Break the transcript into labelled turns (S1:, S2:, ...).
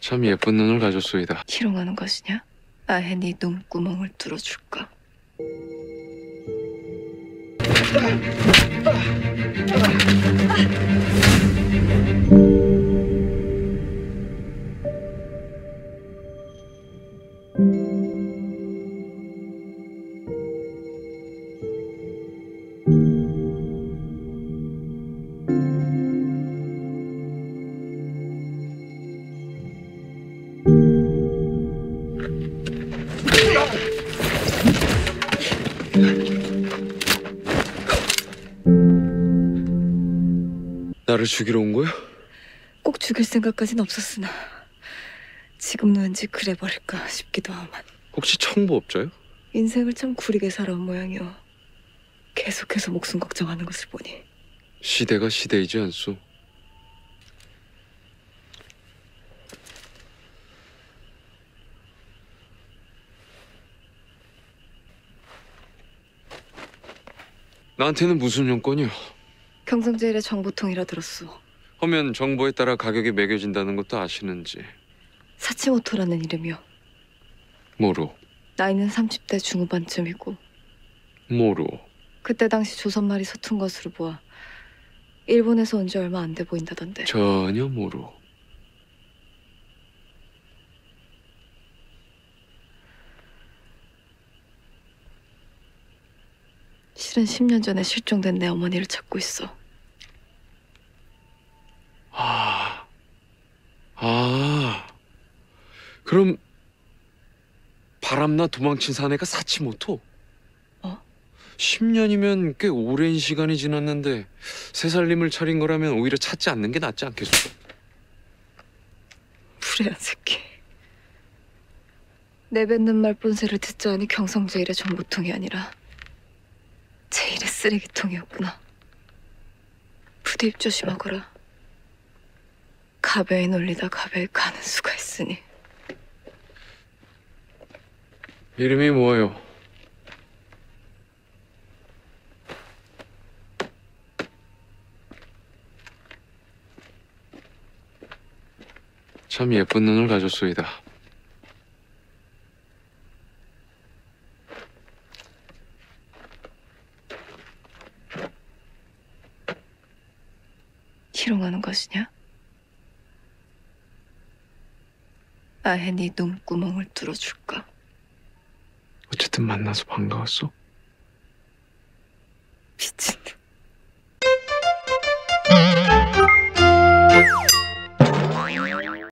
S1: 참 예쁜 눈을 가졌소이다.
S2: 희롱하는 것이냐? 아예 네 눈구멍을 뚫어줄까?
S1: 나를 죽이러 온 거야?
S2: 꼭 죽일 생각까진 없었으나 지금은 왠지 그래 버릴까 싶기도 하만
S1: 혹시 청부업자요?
S2: 인생을 참 구리게 살아온 모양이오 계속해서 목숨 걱정하는 것을 보니
S1: 시대가 시대이지 않소. 나한테는 무슨 용건이야?
S2: 경성제일의 정보통이라 들었소.
S1: 하면 정보에 따라 가격이 매겨진다는 것도 아시는지.
S2: 사치모토라는 이름이요.
S1: 모로?
S2: 나이는 30대 중후반쯤이고.
S1: 모로?
S2: 그때 당시 조선말이 서툰 것으로 보아 일본에서 온 지 얼마 안 돼 보인다던데.
S1: 전혀 모로
S2: 실은 10년 전에 실종된 내 어머니를 찾고 있어
S1: 아, 아, 그럼 바람나 도망친 사내가 사치모토?
S2: 어?
S1: 10년이면 꽤 오랜 시간이 지났는데 새 살림을 차린 거라면 오히려 찾지 않는 게 낫지 않겠소?
S2: 불행한 새끼 내뱉는 말 본세를 듣자 하니 경성제일의 정보통이 아니라 쓰레기통이었구나 부디 입 조심하거라 가베에 놀리다 가베에 가는 수가 있으니
S1: 이름이 뭐예요? 참 예쁜 눈을 가졌소이다.
S2: 희롱하는 것이냐? 아예 네 눈구멍을 뚫어줄까?
S1: 어쨌든 만나서 반가웠어.